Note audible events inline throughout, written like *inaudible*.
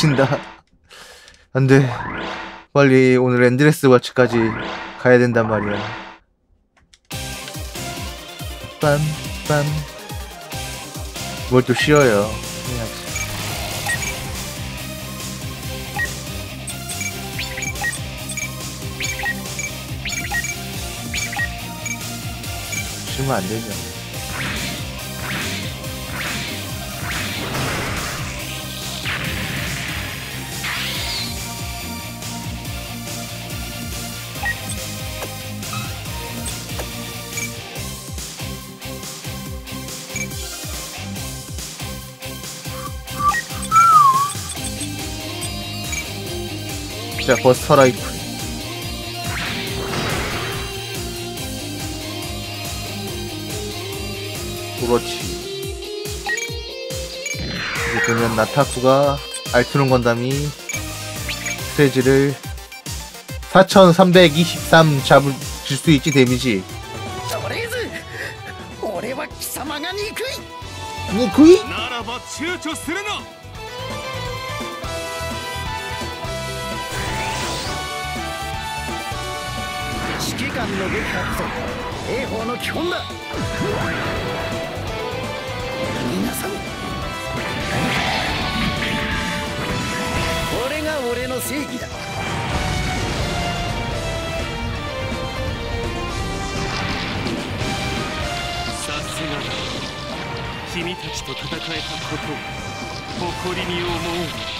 미친다. 안 돼. 빨리 오늘 엔드레스 워치까지 가야 된단 말이야. 빰 빰. 뭘 또 쉬어요. 쉬면 안 되죠. 자 버스터 라이프. 그렇지. 이제 보면 나타쿠가 알트론 건담이 스테이지를 4323 잡을 줄수 있지 데미지. 니그이? ならば躊躇するな指揮官の撃破こそ兵法の基本だ。皆さんこれが俺の正義だ。さすがだ。君たちと戦えたことを誇りに思う。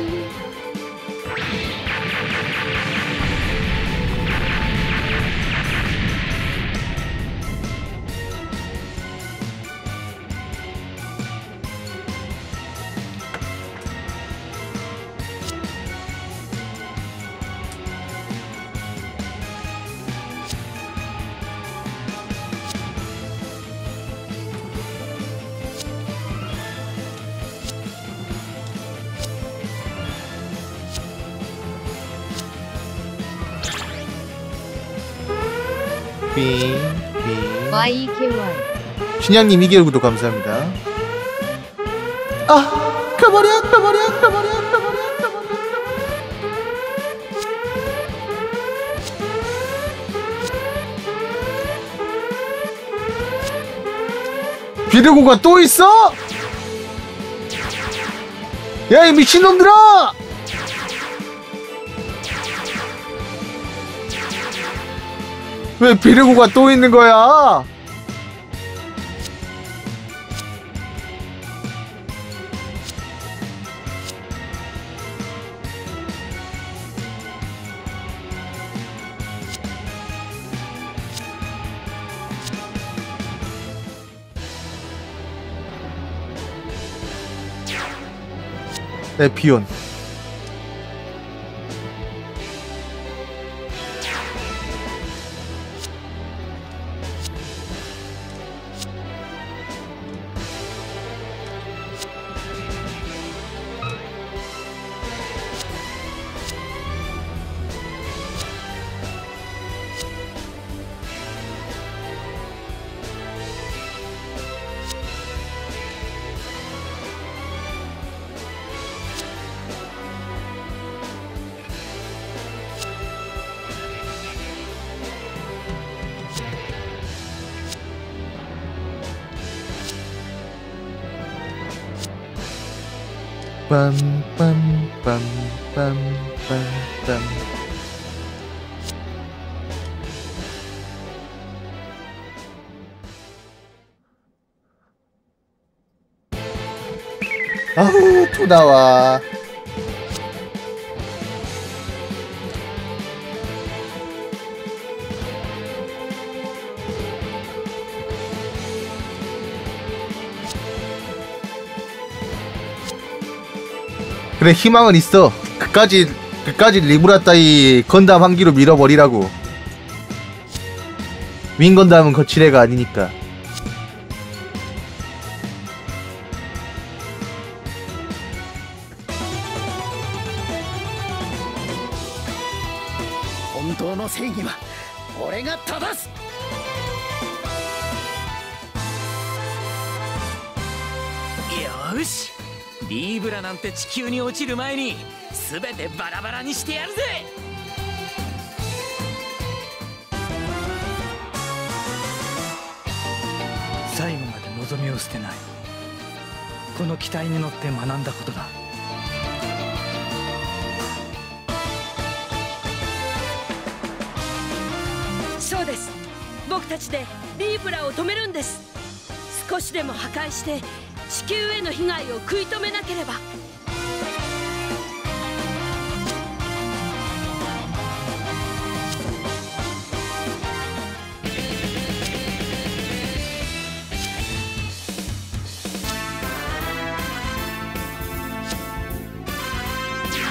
신양님 2개월 구독 감사합니다 아 가버려 가버려 가버려 가버려 가버려 비르고가 또 있어? 야 이 미친놈들아! 왜 비르고가 또 있는 거야? 네, 비온. 나와. 그래 희망은 있어. 그까지 그까지 리브라 따위 건담 한 기로 밀어버리라고. 윈 건담은 거칠애가 아니니까「 落ちる前に全てバラバラにしてやるぜ。最後まで望みを捨てない。この期待に乗って学んだことだ。そうです。僕たちでリーブラを止めるんです。少しでも破壊して地球への被害を食い止めなければ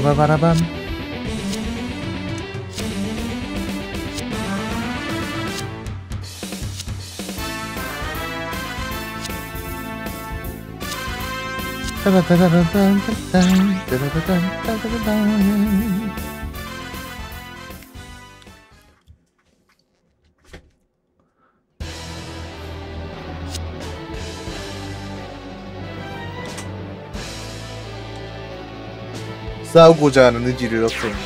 바바 싸우고자 하는 의지를 없애는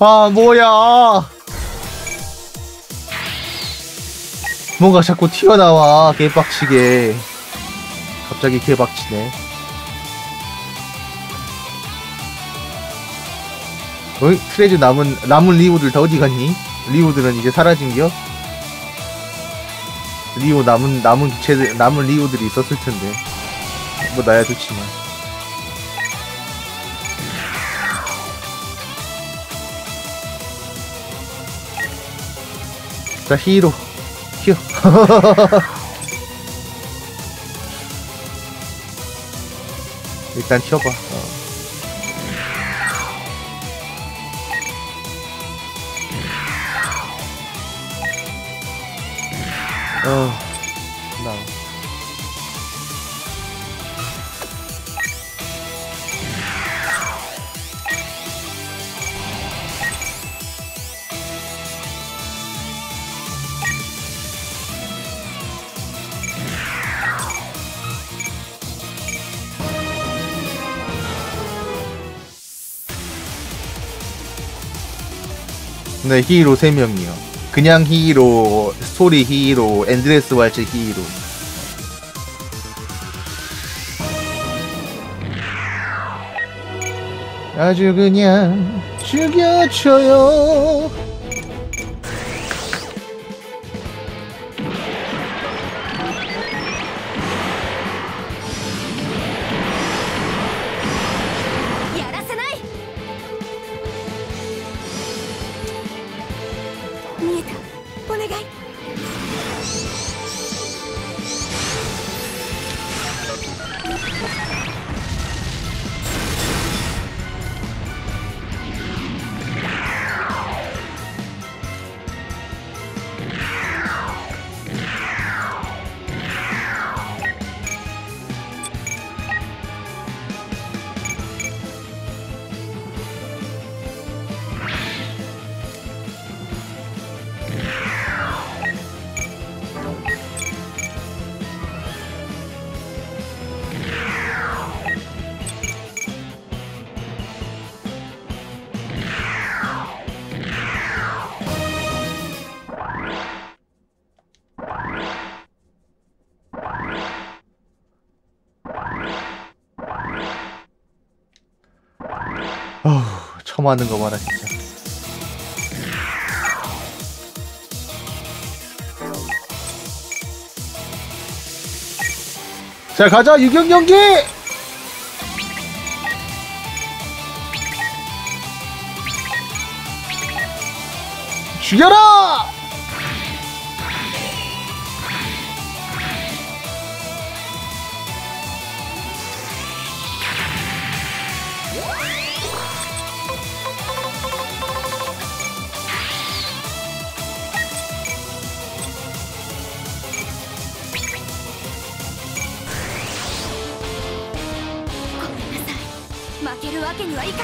아 뭐야. 뭔가 자꾸 튀어나와 개빡치게. 갑자기 개빡치네 어이? 트레즈 남은 남은 리우들 다 어디 갔니? 리우들은 이제 사라진겨? 리오 남은 남은 기체들 남은 리오들이 있었을 텐데 뭐 나야 좋지만 자 히로 히어 *laughs* 일단 튀어봐 어. 어, 나. 네, 히이로 3명이요. 그냥 히이로, 스토리 히이로, 엔드레스 왈츠 히이로. 아주 그냥 죽여줘요. 하는 거 봐라, 진짜. 자, 가자, 유경 경기! 죽여라!「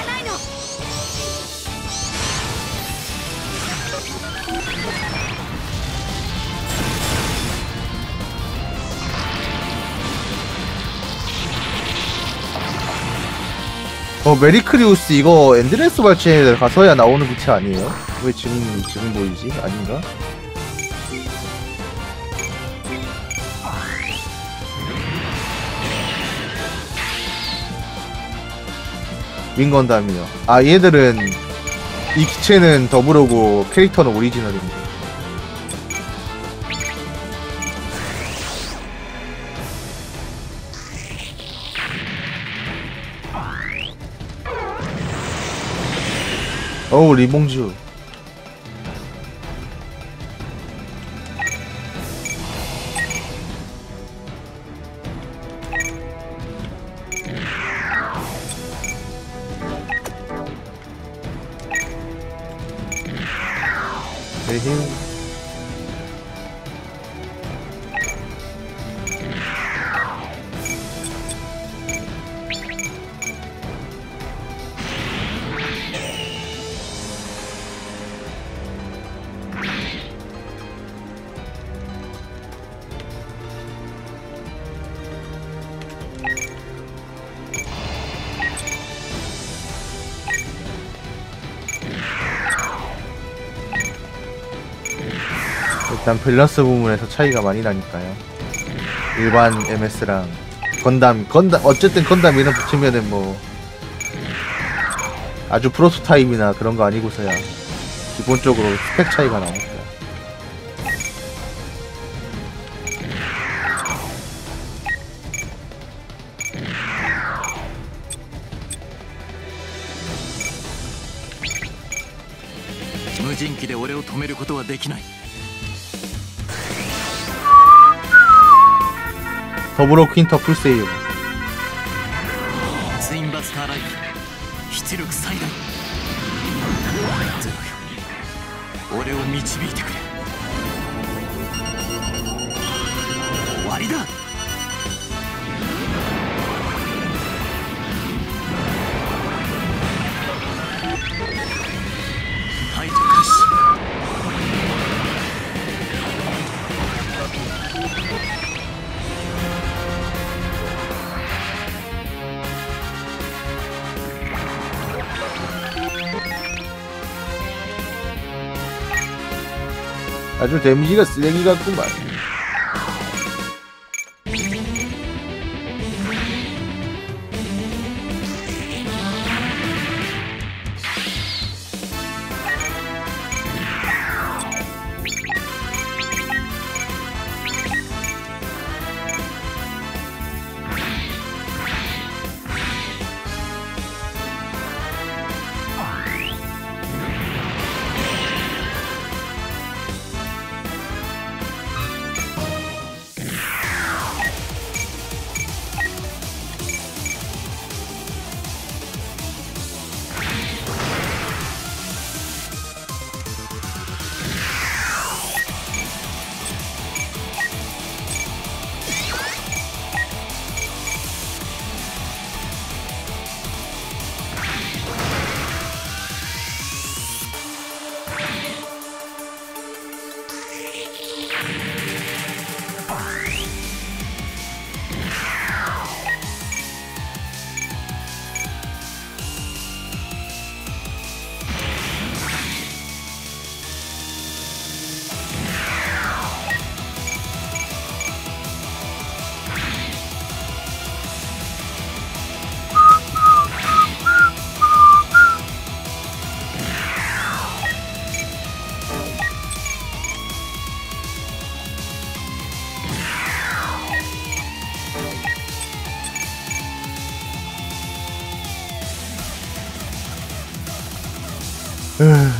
わけにはいかないの」「 어 메리크리우스 이거 엔드레스 발치에 가서야 나오는 기체 아니에요? 왜 지금 지금 보이지? 아닌가? 윙건담이요. 아 얘들은 이 기체는 더블오고 캐릭터는 오리지널입니다. 어우 리몽주 일단 밸런스 부분에서 차이가 많이 나니까요. 일반 MS랑 건담 건담 어쨌든 건담 이름 붙이면은 뭐 아주 프로토타입이나 그런 거 아니고서야 기본적으로 스펙 차이가 나옵니다 무진기で俺を止めることはできない 더불어 퀸터 풀세이브 ツインバスターライフ出力最大ゼロよ俺を導いてくれ 아주 데미지가 쓰레기 같구만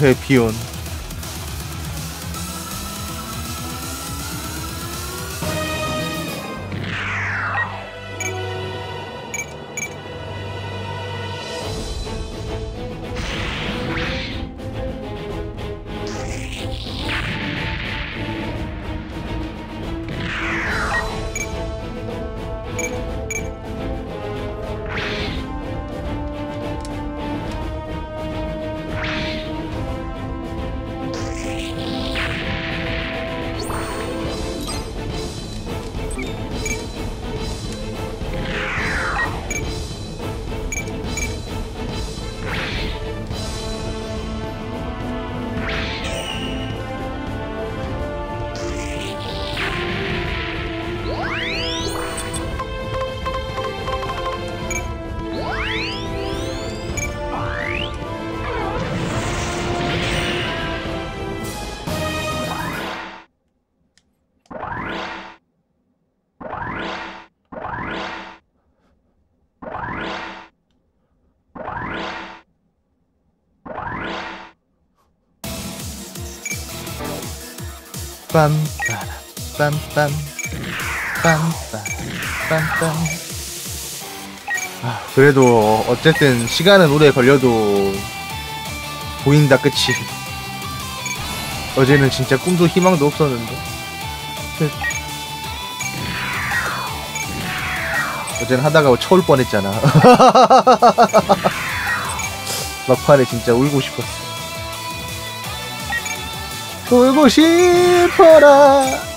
으, 에피온 빰 빠람 빰빰 빰빰 빰빰 아, 그래도 어쨌든 시간은 오래 걸려도 보인다 끝이 어제는 진짜 꿈도 희망도 없었는데. 끝. 어제는 하다가 쳐올 뻔했잖아. *laughs* 막판에 진짜 울고 싶었어 싶어라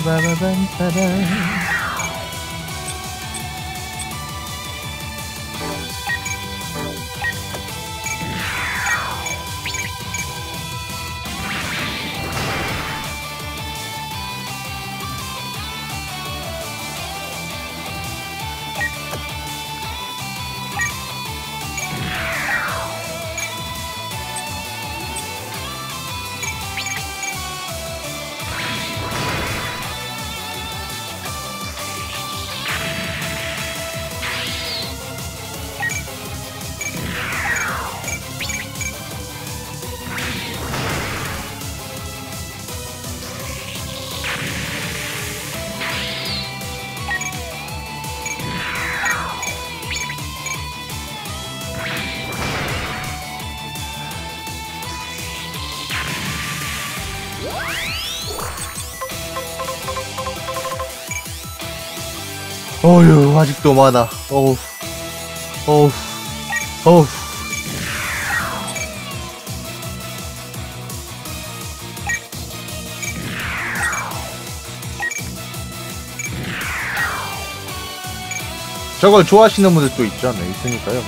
빠 아직도 많아. 어우. 어우. 어우. 저걸 좋아하시는 분들 또 있죠? 네 있으니까요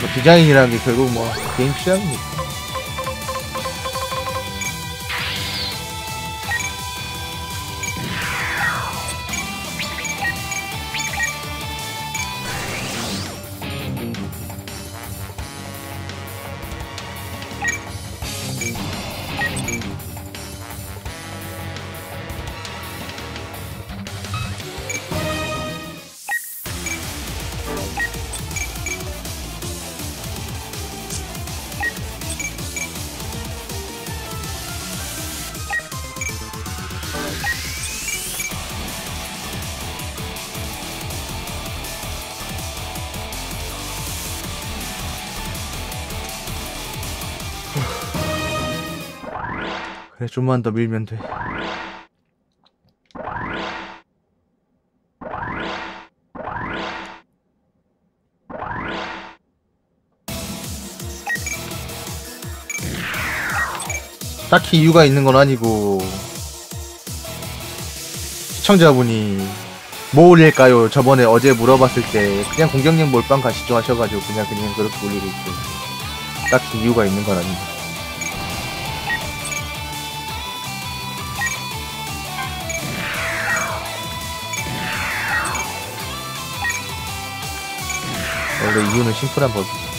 뭐 디자인이라는 게 결국 뭐 개인 취향이니까 그래 좀만 더 밀면 돼 딱히 이유가 있는 건 아니고 시청자분이 뭐 올릴까요? 저번에 어제 물어봤을 때 그냥 공격력 몰빵 가시죠 하셔가지고 그냥 그냥 그렇게 올리고 있어요 딱히 이유가 있는 건 아닙니 원래 이유는 심플한 법이죠.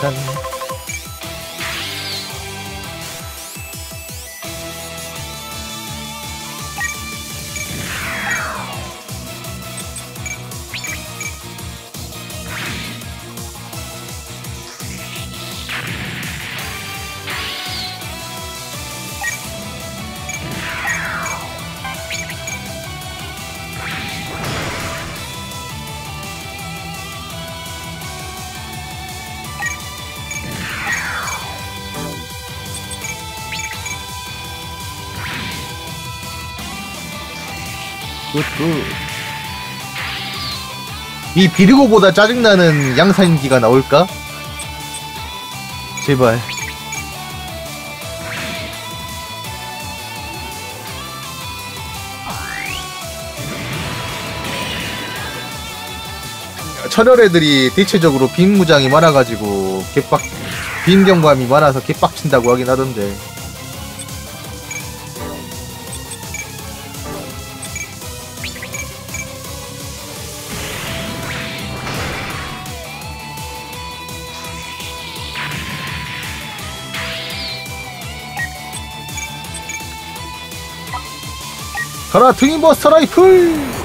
딴 이 비르고보다 짜증나는 양산기가 나올까? 제발. 철혈 애들이 대체적으로 빈 무장이 많아가지고 개빡 빈 경감이 많아서 개빡친다고 하긴 하던데 가라 트윈버스터 라이플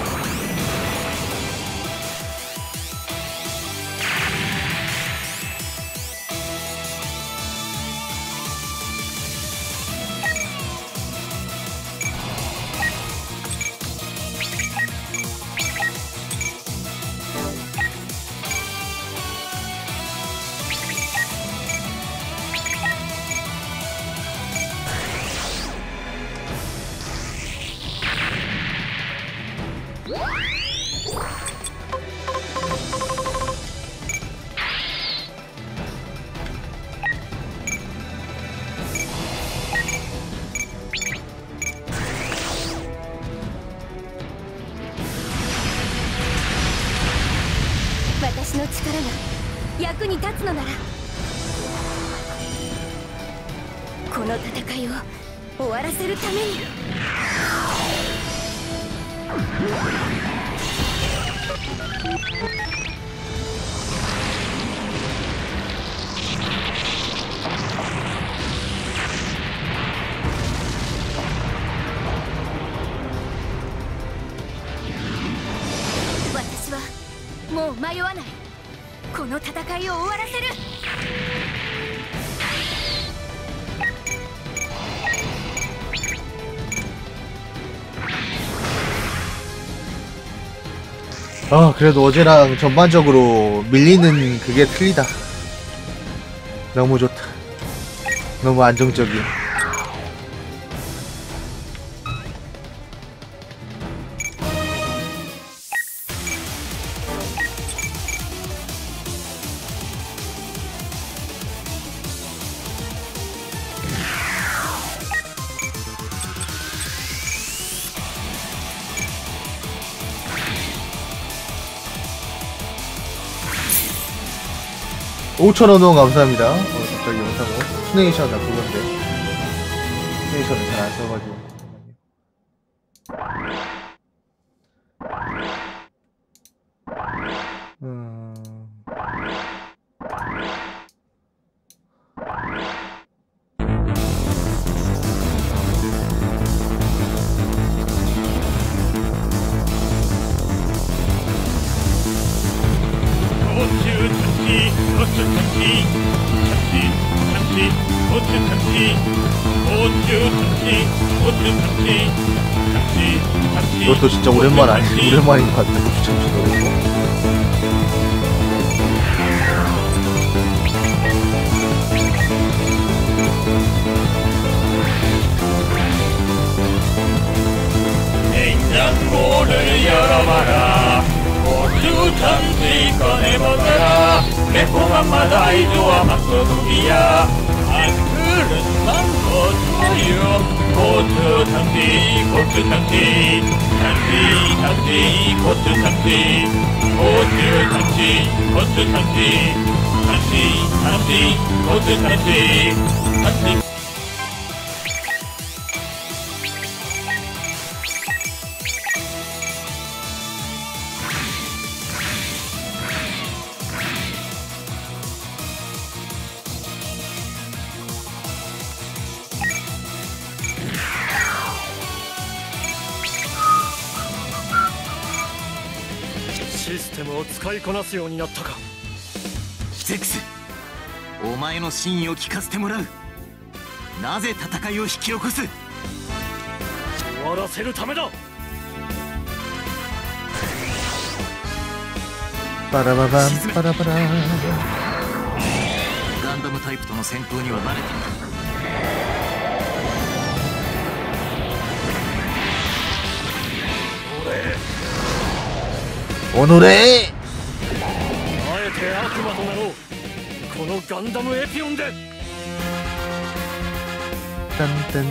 아 그래도 어제랑 전반적으로 밀리는 그게 틀리다. 너무 좋다. 너무 안정적이야 오천원 후원 감사합니다. 어, 갑자기 영상 어? 스네이션 나 그건데. 스네이션을 잘 안 써가지고. 아니 오랜만인 것 같아. 고추 참치 노래. 냉장고를 열어봐라 고추 참치 꺼내보거라 매콤한 맛 아이즈와 맛소금이야 한 그릇만 더 줘요 고추 참치 고추 참치 참치 참치 고추 참치 고추 참치 고추 참치 참치 참치 고추 참치 참치シ いこなすようになったか。ゼクスお前の真意を聞かせてもらう。なぜ戦いを引き起こす？終わらせるためだ。パラババンラパラガンダムタイプとの戦闘には慣れているおのれガンダムエピオンで。タンタン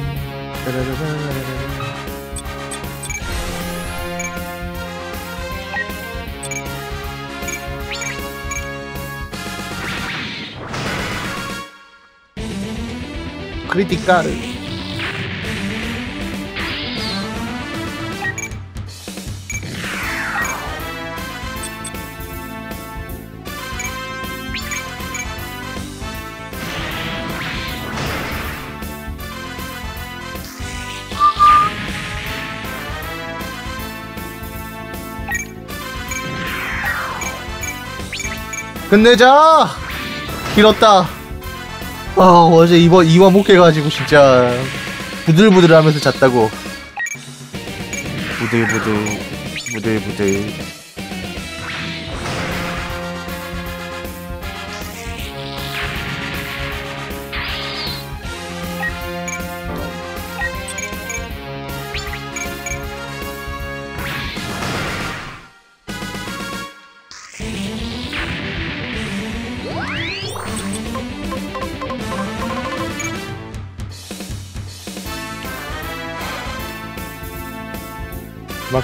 タラララララクリティカル 끝내자. 길었다. 아 어제 이번 이번 목해가지고 진짜 부들부들하면서 잤다고. 부들부들 부들부들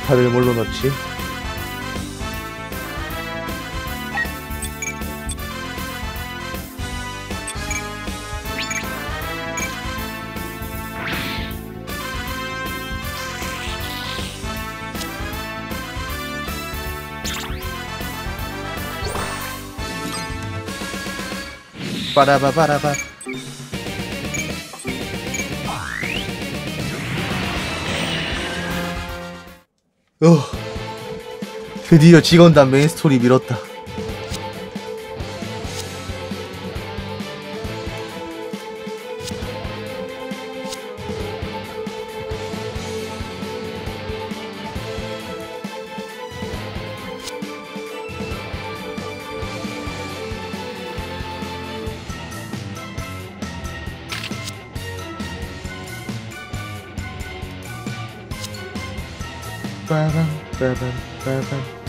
다들 물로 넣지? 빠라바바라바 어. 드디어 직원단 메인 스토리 밀었다. 빠밤 빠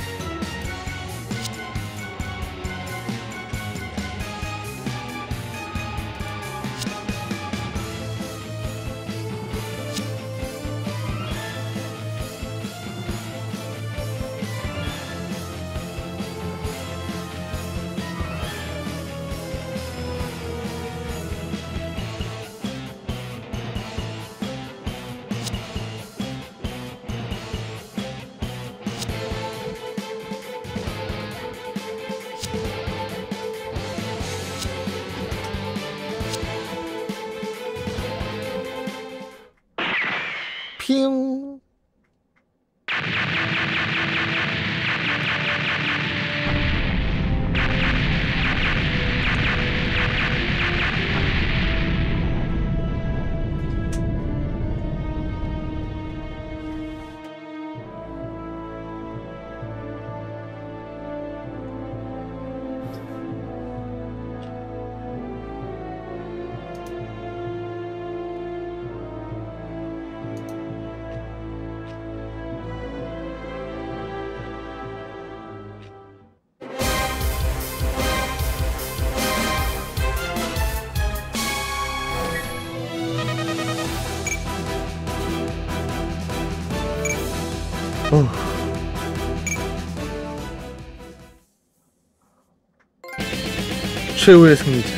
최후의 승리자.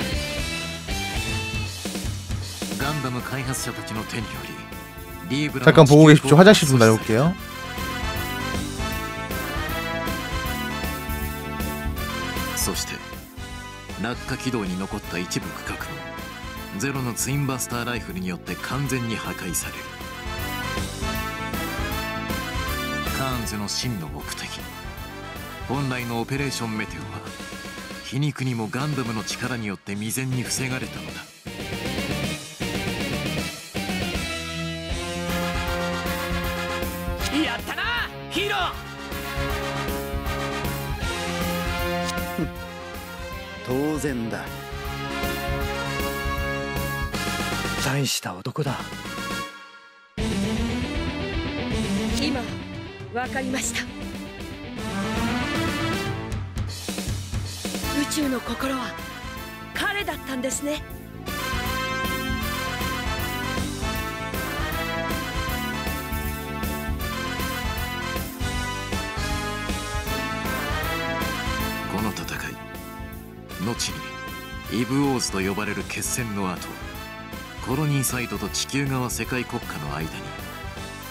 ガンダム開発者たちの手によりリーブラの 잠깐 보고 地球 계십시오. 화장실 좀 다녀올게요. そして落下軌道に残った一部区画もゼロのツインバスターライフルによって完全に破壊されるカーンズの真の目的本来のオペレーションメテオは 皮肉にもガンダムの力によって未然に防がれたのだ。やったなヒーロー。当然だ。大した男だ。今わかりました宇宙の心は彼だったんですね。この戦い後にイブ・オーズと呼ばれる決戦の後コロニーサイドと地球側世界国家の間に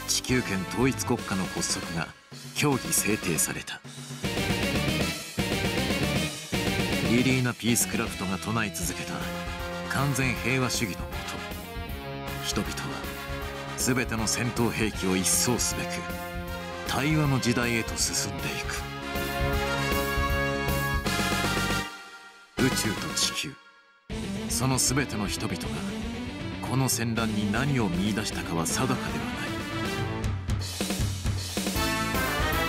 地球圏統一国家の発足が協議制定された。リリーナ・ピースクラフトが唱え続けた完全平和主義のもと人々は全ての戦闘兵器を一掃すべく対話の時代へと進んでいく。宇宙と地球。その全ての人々がこの戦乱に何を見出したかは定かではな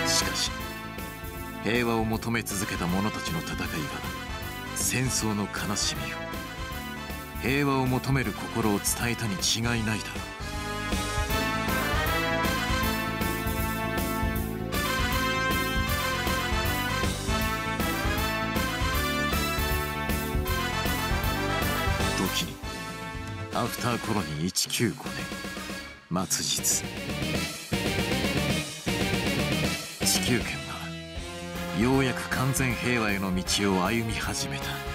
い。しかし平和を求め続けた者たちの戦いは戦争の悲しみを。平和を求める心を伝えたに違いないだろう。時にアフターコロニー195年末日。地球圏。ようやく完全平和への道を歩み始めた。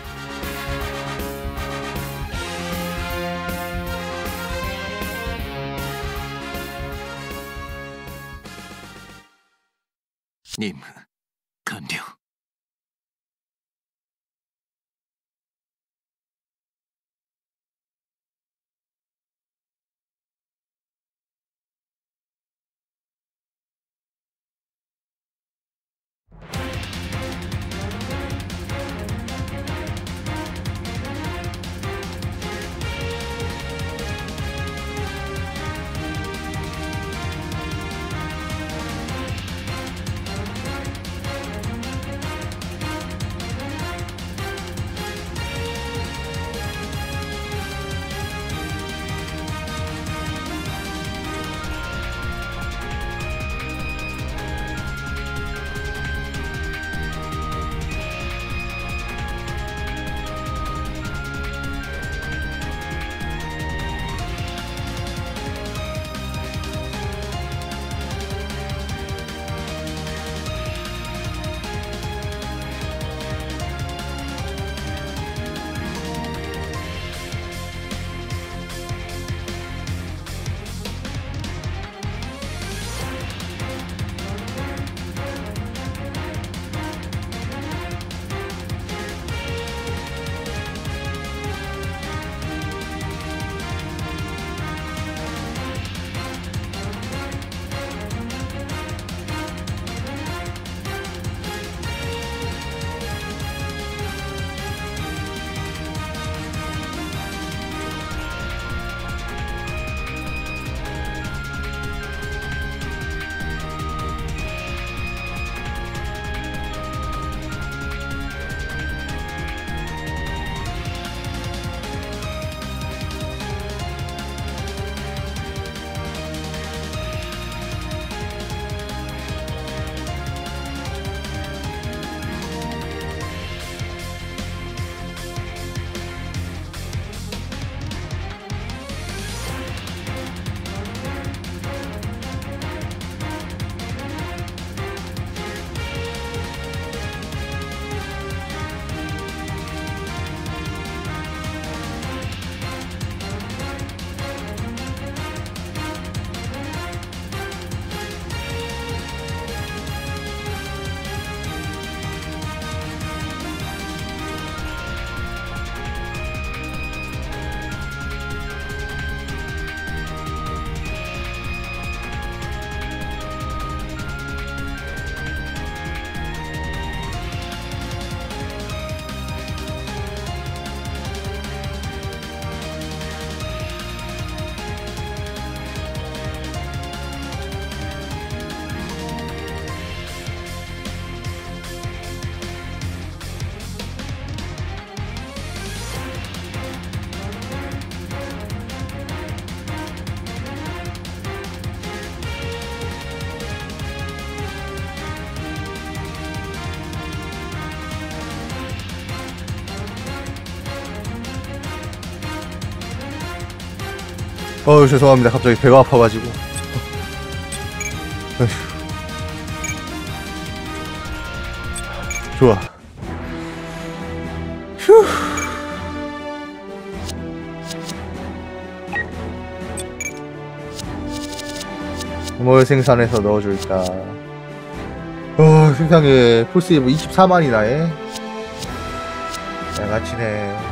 어우 죄송합니다. 갑자기 배가 아파가지고. *laughs* 어휴. 좋아. 휴. 뭘 생산해서 넣어줄까? 어 세상에. 풀세이브 24만이나 해? 양아치네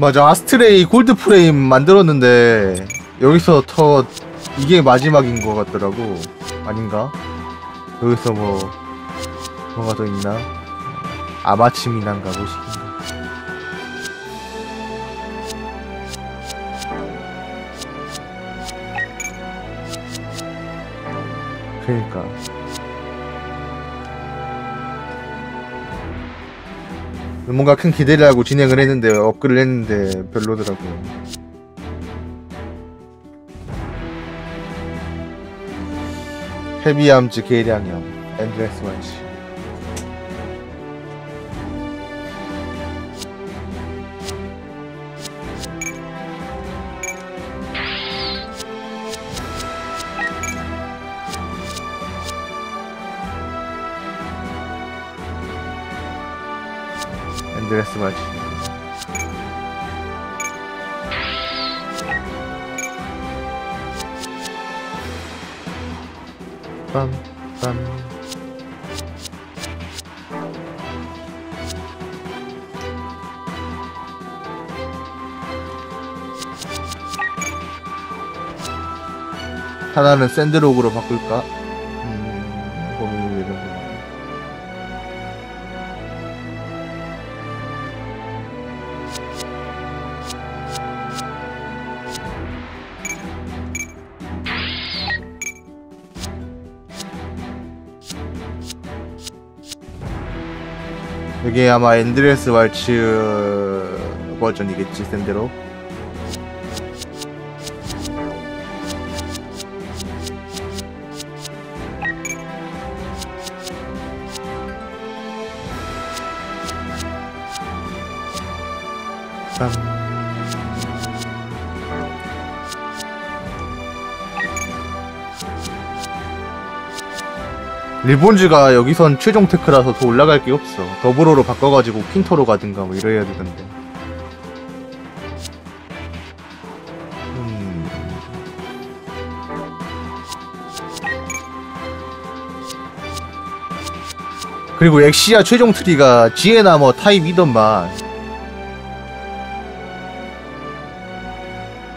맞아 아스트레이 골드 프레임 만들었는데 여기서 더 이게 마지막인 것 같더라고 아닌가? 여기서 뭐 뭐가 더 있나? 아마침이난가 뭐시긴가 그러니까 뭔가 큰 기대를 하고 진행을 했는데 업글을 했는데 별로더라고요. 헤비암즈 계량형 엔드레스 원시 엔드레스 원시 빰빰 하나는 샌드록으로 바꿀까? 이게 아마 엔드레스 왈츠 버전이겠지 샌드록 일본즈가 여기선 최종 테크라서 더 올라갈 게 없어. 더블로로 바꿔가지고 퀸토로 가든가 뭐 이래야 되던데. 음. 그리고 엑시아 최종 트리가 지에나 뭐 타입이던만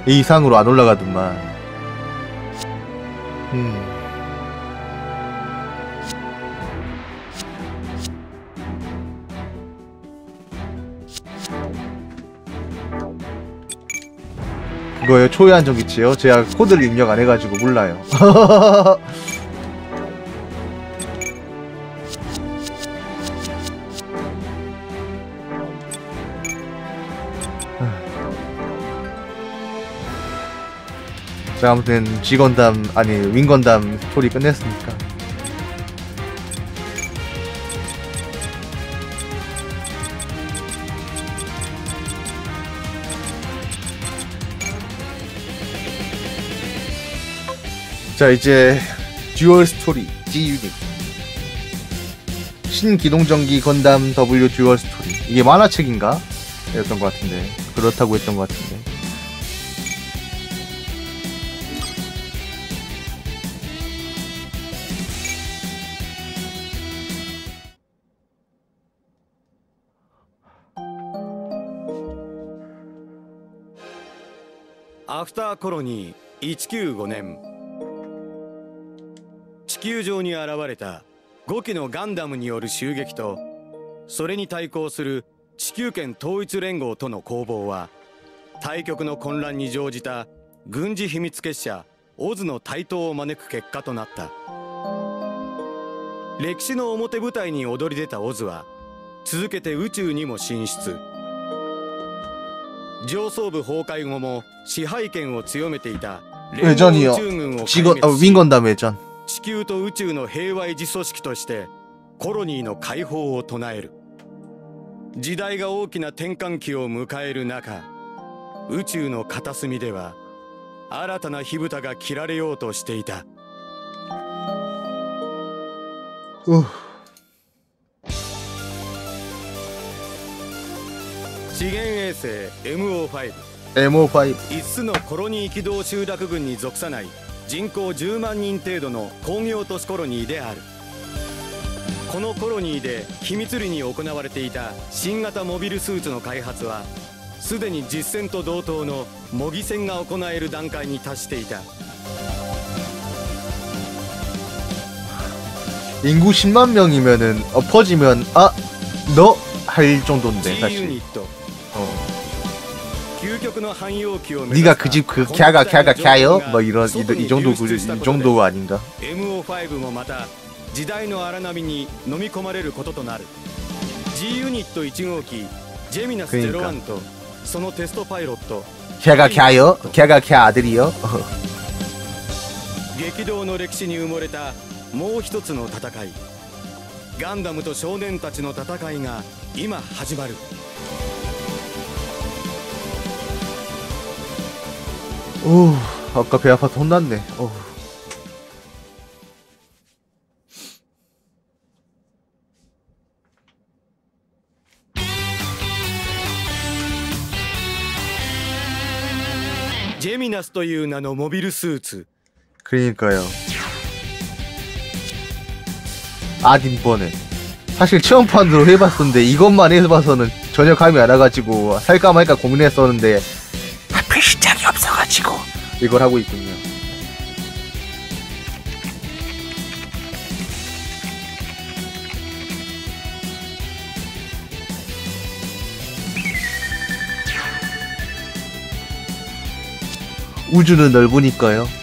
이 이상으로 안 올라가더만. 음. 그거요 초회 있지요? 제가 코드를 입력 안 해가지고 몰라요. *laughs* 자 아무튼 G건담 아니 윙건담 스토리 끝냈으니까 자 이제 Dual Story G Unit. 신기동전기 건담 W Dual Story. 이게 만화책인가? 였던 것 같은데. 그렇다고 했던 것 같은데. 아프터 코로니 195年 地球上に現れた5機のガンダムによる襲撃とそれに対抗する地球圏統一連合との攻防は対局の混乱に乗じた軍事秘密結社オズの台頭を招く結果となった歴史の表舞台に躍り出たオズは続けて宇宙にも進出上層部崩壊後も支配権を強めていた 외전이요. 連合宇宙軍を壊 직원 아, 滅し 윙건담 외전 地球と宇宙の平和維持組織としてコロニーの解放を唱える。時代が大きな転換期を迎える中宇宙の片隅では新たな火蓋が切られようとしていた。 우. 資源衛星 MO5 MO5 5つのコロニー機動集落群に属さない人口10万人程度の工業都市コロニーであるこのコロニーで秘密裏に行われていた新型モビルスーツの開発はすでに実戦と同等の模擬戦が行える段階に達していた 인구 10만 명이면은 엎어지면 아 너 할 정도인데 G ユ 사실 네가 した 그 집 그 この 캬가 時代 캬가 の 캬요? 情報 뭐 이런 が 이, 外に 이 정도 流 그, 出した 이 ことで 정도가 아닌가? MO5 もまた時代の荒波に飲み込まれることとなる G ユニット1号機ジェミナス 그러니까 01とそのテストパイロット 캬가 캬요? 캬가 캬 아들이요? 激動の歴史に埋もれたもう一つの戦いガンダムと少年たちの戦いが今始まる 오, 아까 배 아파서 혼났네. 어.「ジェミナス」という名のモビルスーツ 그러니까요. 아딘 뻔해. 사실 체험판으로 해봤었는데 이것만 해봐서는 전혀 감이 안 와가지고 살까 말까 고민했었는데 하필 없어가지고 이걸 하고 있군요. 우주는 넓으니까요.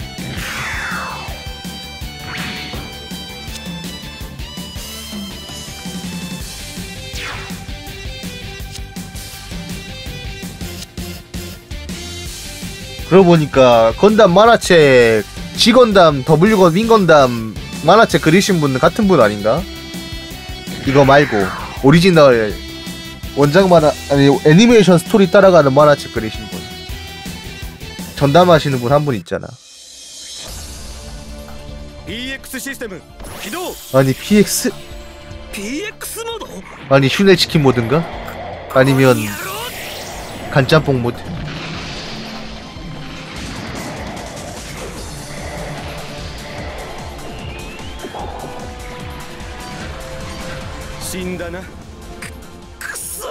그러고 보니까 건담 만화책 G건담, W건, 민건담 만화책 그리신 분 같은 분 아닌가? 이거 말고 오리지널 원작 만화 아니 애니메이션 스토리 따라가는 만화책 그리신 분. 전담하시는 분 한 분 있잖아. PX 시스템 기동 아니 PX PX 모드! 아니 휴넬 치킨 모드인가? 아니면 어, 간짬뽕 모드? 하는 그, 소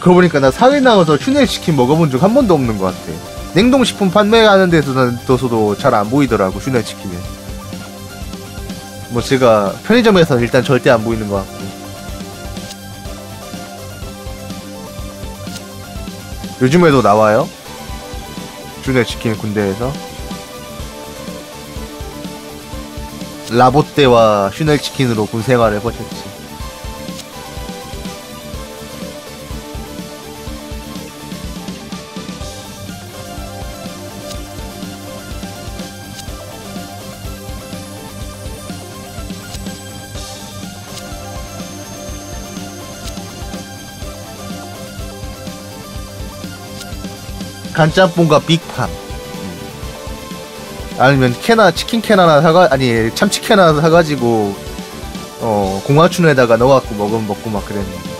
그러고 보니까 나 사회 나가서 휴넬치킨 먹어본 적 한 번도 없는 것 같아. 냉동식품 판매하는 데서도 잘 안 보이더라고 휴넬치킨은. 뭐 제가 편의점에서는 일단 절대 안 보이는 것 같고. 요즘에도 나와요? 슈넬 치킨 군대에서. 라보떼와 슈넬 치킨으로 군 생활을 버텼지. 간짬뽕과 빅팜. 아니면 캐나 치킨 캔 하나 사가 아니 참치 캔 하나 사가지고 어 공화춘에다가 넣어갖고 먹으면 먹고 막 그랬는데.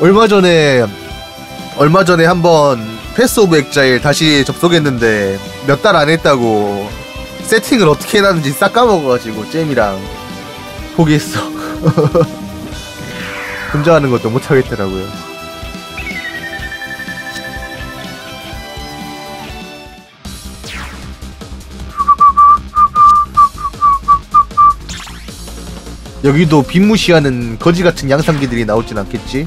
얼마 전에 얼마 전에 한번 Path of Exile 다시 접속했는데 몇 달 안 했다고 세팅을 어떻게 해놨는지 싹 까먹어가지고 gem이랑 포기했어 *laughs* 분장하는 것도 못하겠더라고요 여기도 빈무시하는 거지같은 양상기들이 나오진 않겠지?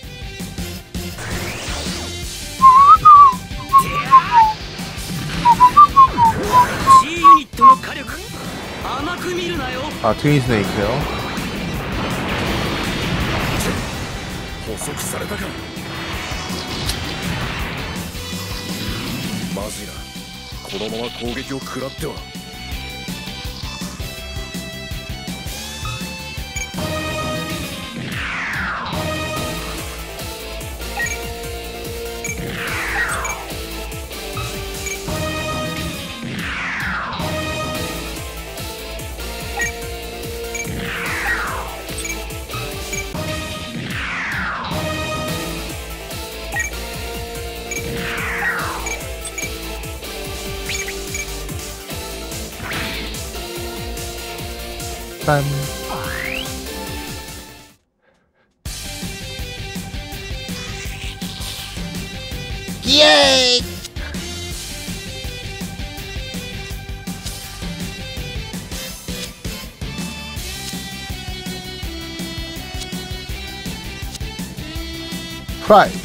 人の火力。甘く見るなよ。あツインスネークだよ捕捉されたかまずいなこのまま攻撃を食らっては 딴. 예! 프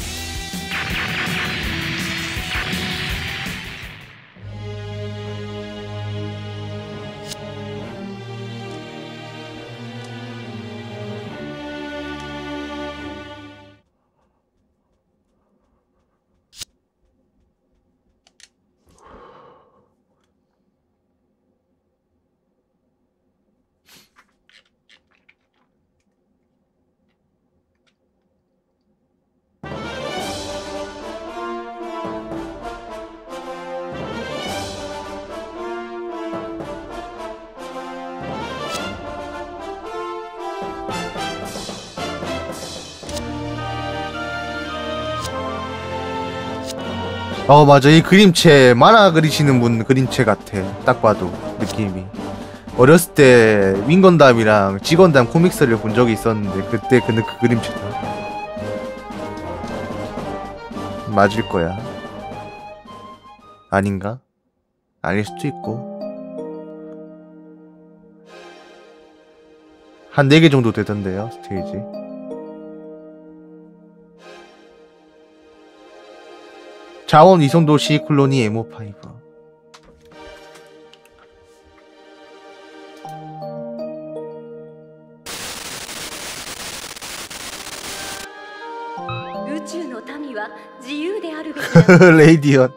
어 맞아. 이 그림체 만화 그리시는 분 그림체 같아. 딱 봐도 느낌이. 어렸을 때 윙건담이랑 지건담 코믹스를 본 적이 있었는데 그때 그, 그 그림체다. 맞을 거야. 아닌가? 아닐 수도 있고. 한 4개 정도 되던데요 스테이지 자원 이송도시 콜로니 M5 宇宙の民は自由であるべき*laughs* だ 레이디언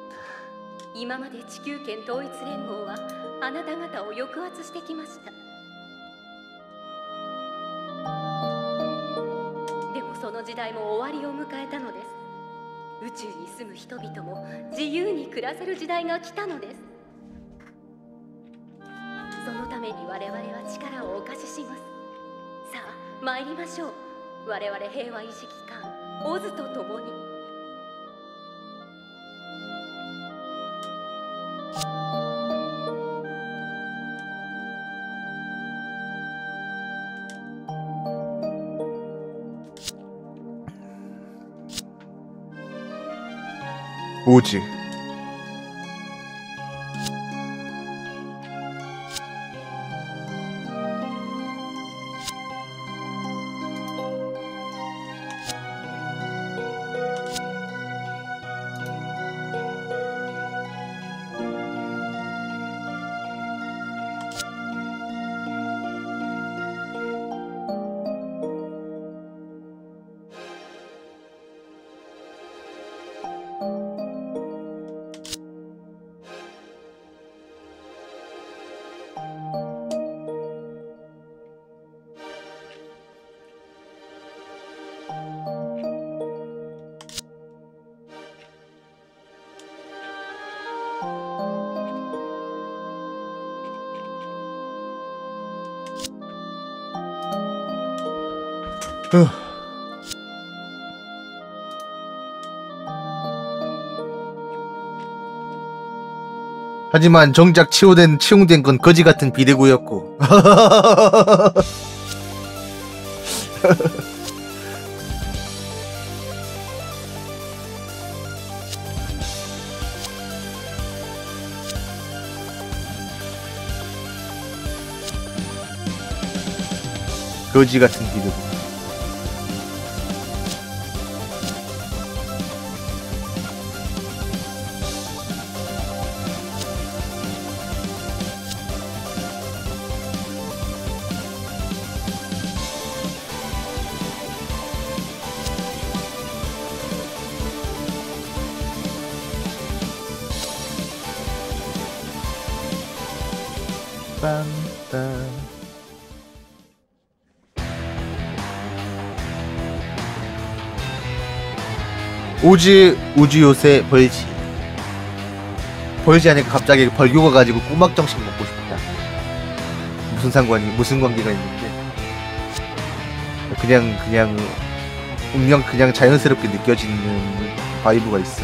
今まで地球圏統一連合はあなた方を抑圧してきましたでもその時代も終わりを迎えたのです 宇宙に住む人々も自由に暮らせる時代が来たのです。そのために我々は力をお貸しします。さあ参りましょう。我々平和維持機関オズと共に。 오 하지만 정작 치유된 치용된 건 거지 같은 비대구였고. *laughs* 거지 같은 비대구 오즈 우주 요새 벌지. 벌지 하니까 갑자기 벌교가 가지고 꼬막 정식 먹고 싶다. 무슨 상관이 무슨 관계가 있는데. 그냥 그냥 운명 그냥 자연스럽게 느껴지는 vibe가 있어.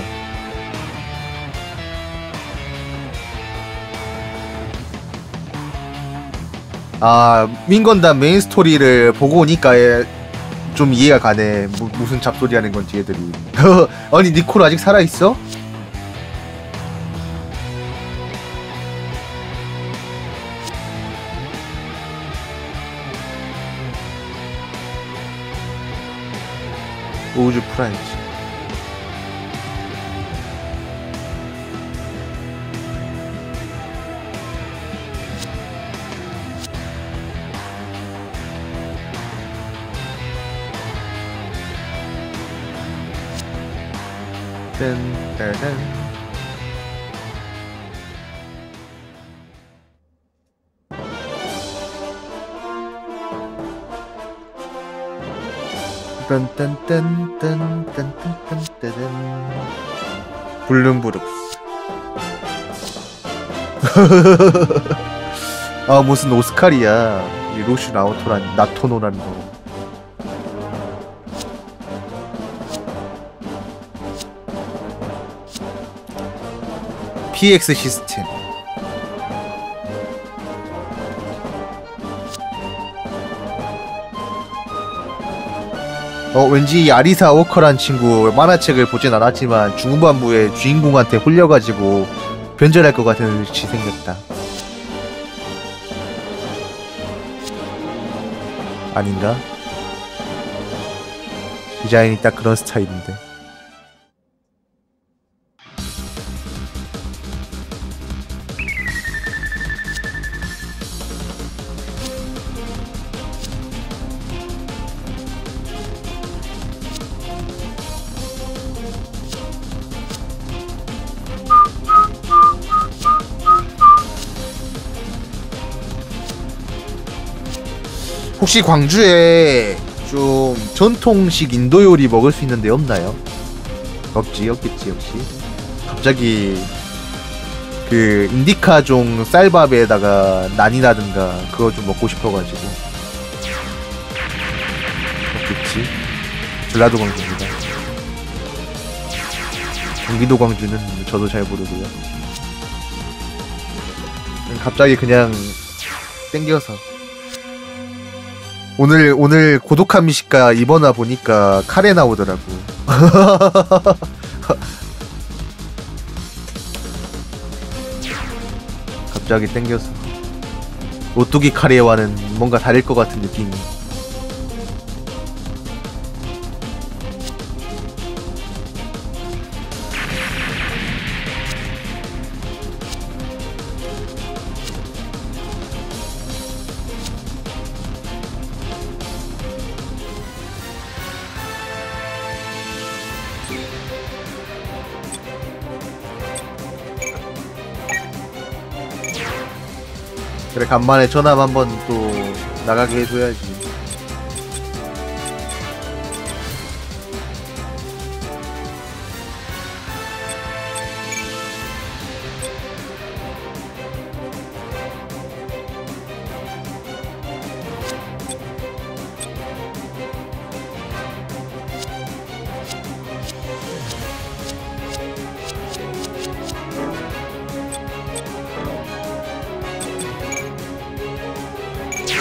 아 윙건담 메인 스토리를 보고 오니까 예, 좀 이해가 가네. 무, 무슨 잡소리 하는 건지 애들이. 아니 니콜 아직 살아 있어? 우주 프라이즈 딴따단 딴딴딴딴딴딴딴딴 블룸브룩스 아 무슨 오스카리야. 이 로슈 나우토란 나토노라는 거 PX 시스템. 어 왠지 이 아리사 워커란 친구 만화책을 보진 않았지만 중후반부에 주인공한테 홀려가지고 변절할 것 같은 듯이 생겼다. 아닌가? 디자인이 딱 그런 스타일인데 혹시 광주에 좀 전통식 인도 요리 먹을 수 있는 데 없나요? 없지 없겠지 역시 갑자기 그 인디카종 쌀밥에다가 난이라든가 그거 좀 먹고 싶어가지고. 없겠지. 전라도 광주입니다. 경기도 광주는 저도 잘 모르고요. 갑자기 그냥 땡겨서 오늘 오늘 고독한 미식가 입어나 보니까 카레 나오더라고. *laughs* 갑자기 땡겨서 오뚜기 카레와는 뭔가 다를 것 같은 느낌이. 그래 간만에 전화 한번 또 나가게 해줘야지.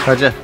가자